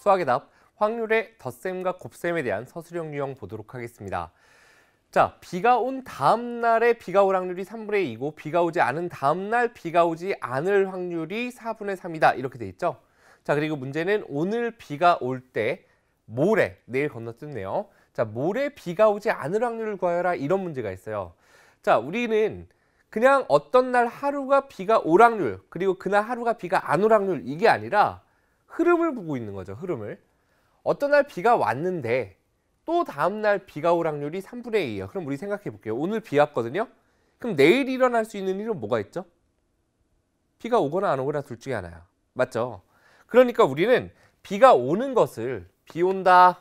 수학의 답 확률의 덧셈과 곱셈에 대한 서술형 유형 보도록 하겠습니다. 자, 비가 온 다음 날에 비가 올 확률이 3분의 2고 비가 오지 않은 다음 날 비가 오지 않을 확률이 4분의 3이다. 이렇게 돼 있죠. 자, 그리고 문제는 오늘 비가 올 때 모레, 내일 건너뛰네요. 자, 모레 비가 오지 않을 확률을 구하여라. 이런 문제가 있어요. 자, 우리는 그냥 어떤 날 하루가 비가 올 확률, 그리고 그날 하루가 비가 안 올 확률 이게 아니라 흐름을 보고 있는 거죠. 흐름을. 어떤 날 비가 왔는데 또 다음 날 비가 올 확률이 3분의 2예요. 그럼 우리 생각해 볼게요. 오늘 비 왔거든요. 그럼 내일 일어날 수 있는 일은 뭐가 있죠? 비가 오거나 안 오거나 둘 중에 하나야. 맞죠? 그러니까 우리는 비가 오는 것을 비 온다를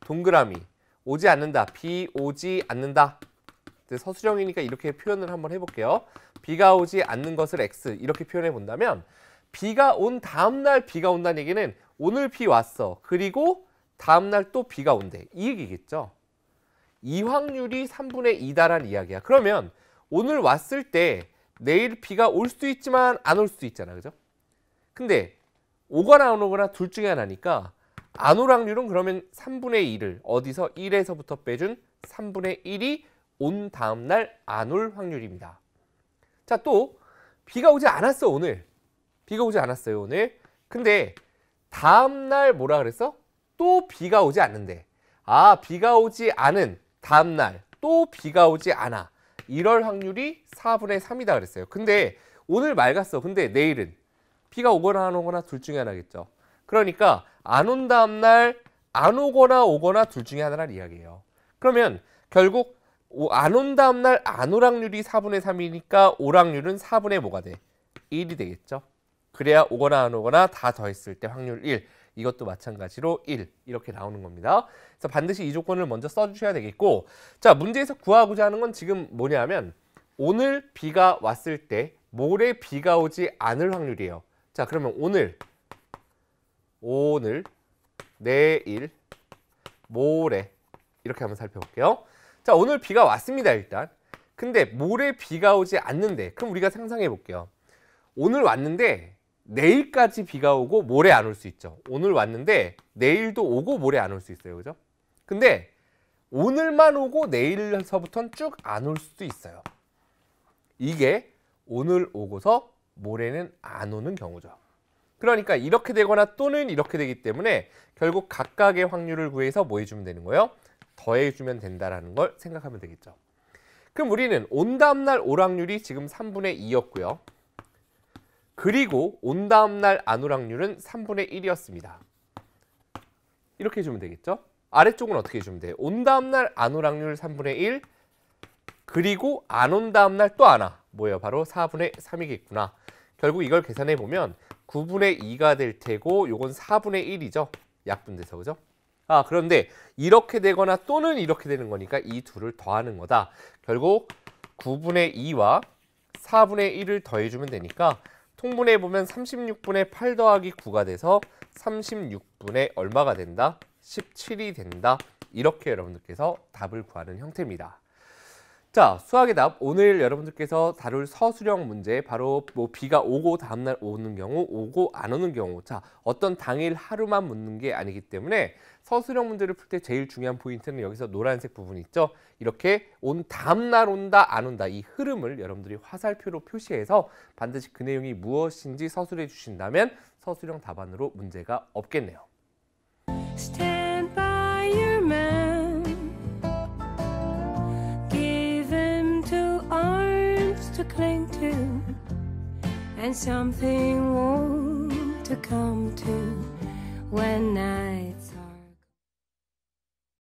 동그라미 오지 않는다. 비 오지 않는다. 서술형이니까 이렇게 표현을 한번 해볼게요. 비가 오지 않는 것을 x 이렇게 표현해 본다면 비가 온 다음 날 비가 온다는 얘기는 오늘 비 왔어. 그리고 다음 날 또 비가 온대. 이 얘기겠죠. 이 확률이 3분의 2다란 이야기야. 그러면 오늘 왔을 때 내일 비가 올 수도 있지만 안 올 수도 있잖아. 그죠? 근데 오거나 안 오거나 둘 중에 하나니까 안 올 확률은 그러면 3분의 2를 어디서 1에서부터 빼준 3분의 1이 온 다음 날 안 올 확률입니다. 자, 또 비가 오지 않았어, 오늘. 비가 오지 않았어요, 오늘. 근데 다음 날 뭐라 그랬어? 또 비가 오지 않는데. 아, 비가 오지 않은 다음 날 또 비가 오지 않아. 이럴 확률이 4분의 3이다 그랬어요. 근데 오늘 맑았어. 근데 내일은 비가 오거나 안 오거나 둘 중에 하나겠죠. 그러니까 안 온 다음 날 안 오거나 오거나 둘 중에 하나란 이야기예요. 그러면 결국 안 온 다음 날 안 올 확률이 4분의 3이니까 올 확률은 4분의 뭐가 돼? 1이 되겠죠. 그래야 오거나 안 오거나 다 더했을 때 확률 1. 이것도 마찬가지로 1 이렇게 나오는 겁니다. 그래서 반드시 이 조건을 먼저 써주셔야 되겠고 자 문제에서 구하고자 하는 건 지금 뭐냐면 오늘 비가 왔을 때 모레 비가 오지 않을 확률이에요. 자 그러면 오늘 오늘 내일 모레 이렇게 한번 살펴볼게요. 자 오늘 비가 왔습니다 일단. 근데 모레 비가 오지 않는데 그럼 우리가 상상해 볼게요. 오늘 왔는데 내일까지 비가 오고 모레 안 올 수 있죠. 오늘 왔는데 내일도 오고 모레 안 올 수 있어요. 그죠? 근데 오늘만 오고 내일서부터는 쭉 안 올 수도 있어요. 이게 오늘 오고서 모레는 안 오는 경우죠. 그러니까 이렇게 되거나 또는 이렇게 되기 때문에 결국 각각의 확률을 구해서 뭐 해주면 되는 거예요? 더해주면 된다라는 걸 생각하면 되겠죠. 그럼 우리는 온 다음날 올 확률이 지금 3분의 2였고요. 그리고 온 다음날 안올 확률은 3분의 1이었습니다. 이렇게 해주면 되겠죠? 아래쪽은 어떻게 해주면 돼요? 온 다음날 안올 확률 3분의 1 그리고 안 온 다음날 또 안 와. 뭐예요? 바로 4분의 3이겠구나. 결국 이걸 계산해 보면 9분의 2가 될 테고 요건 4분의 1이죠. 약분돼서 그죠? 아 그런데 이렇게 되거나 또는 이렇게 되는 거니까 이 둘을 더하는 거다. 결국 9분의 2와 4분의 1을 더해주면 되니까 통분해 보면 36분의 8 더하기 9가 돼서 36분의 얼마가 된다? 17이 된다. 이렇게 여러분들께서 답을 구하는 형태입니다. 자, 수학의 답. 오늘 여러분들께서 다룰 서술형 문제 바로 뭐 비가 오고 다음날 오는 경우, 오고 안 오는 경우. 자, 어떤 당일 하루만 묻는 게 아니기 때문에 서술형 문제를 풀 때 제일 중요한 포인트는 여기서 노란색 부분 있죠. 이렇게 온 다음날 온다, 안 온다 이 흐름을 여러분들이 화살표로 표시해서 반드시 그 내용이 무엇인지 서술해 주신다면 서술형 답안으로 문제가 없겠네요. And something warm to come to when nights